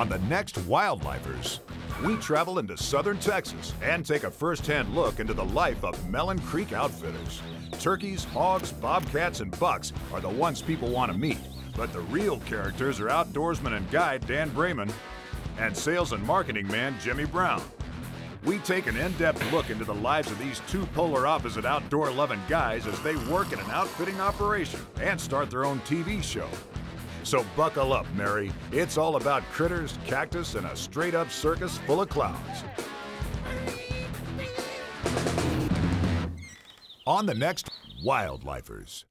On the next Wildlifers, we travel into southern Texas and take a first-hand look into the life of Mellon Creek Outfitters. Turkeys, hogs, bobcats, and bucks are the ones people want to meet, but the real characters are outdoorsman and guide Dan Braman and sales and marketing man Jimmy Brown. We take an in-depth look into the lives of these two polar opposite outdoor-loving guys as they work in an outfitting operation and start their own TV show. So buckle up, Mary. It's all about critters, cactus, and a straight-up circus full of clowns. On the next Wildlifers.